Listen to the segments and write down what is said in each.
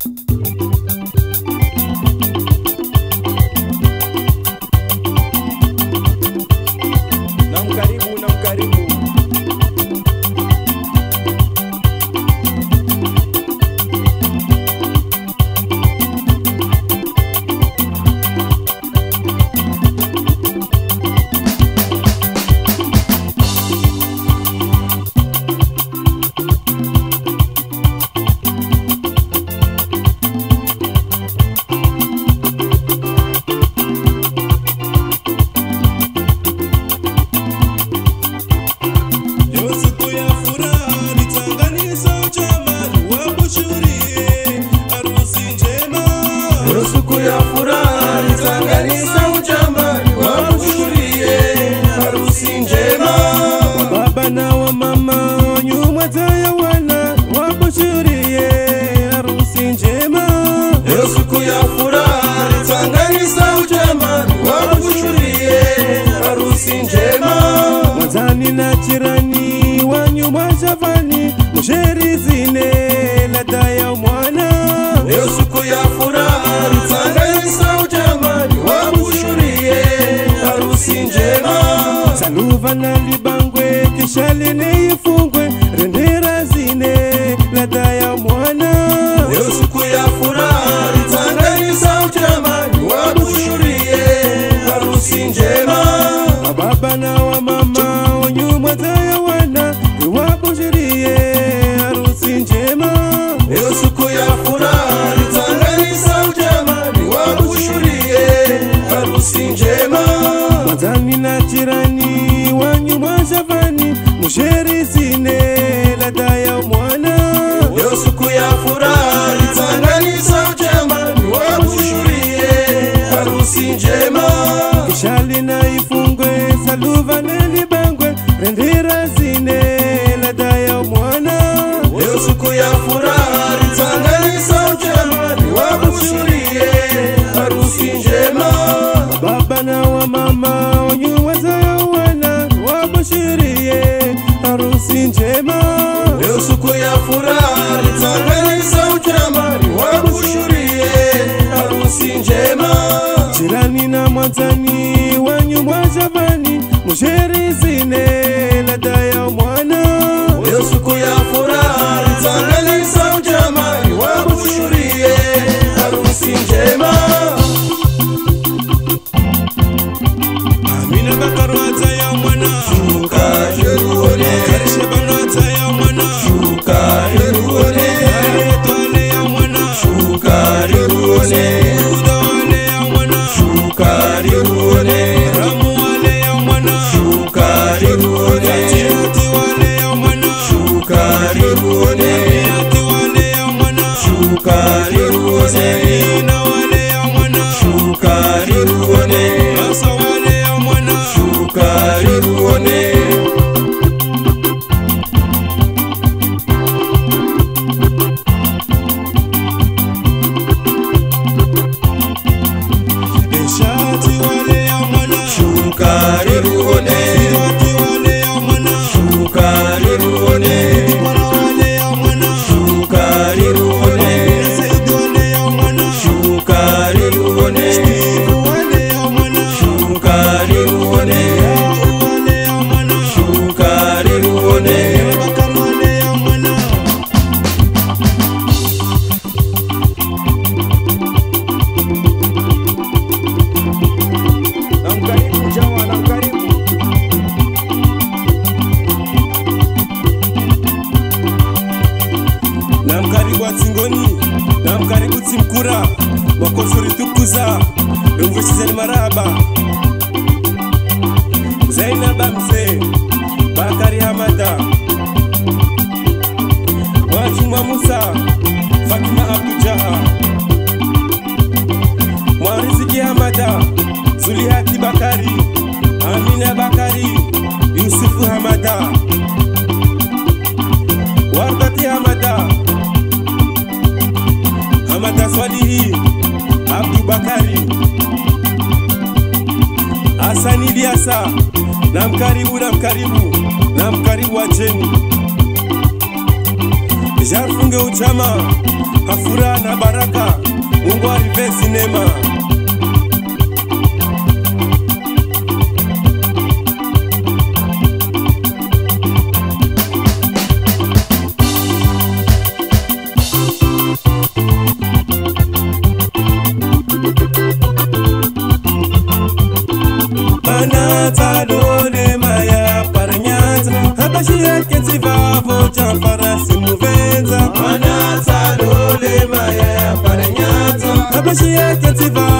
Thank you. banali bangwe kishaline yifunga Gerizine 我在。kosori tukuza evusizeni maraba zaina bamfe bakari hamada mwacumwa musa fatima abdujaha mwariziki hamada zulihati bakari amina bakari yusufu hamada wardati hamada hamada swalihi abdubakari hasani liasa na mkaribu na mkaribu na mkaribu wa jeni jafunge uchama kafuraha na baraka mungu arive sinema Monsieur, t'es-tu bon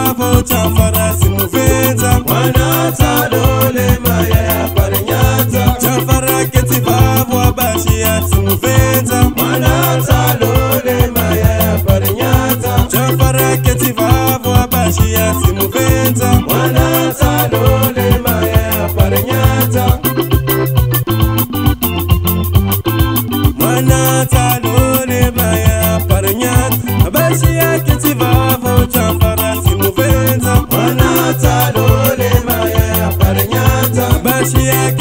Gracias.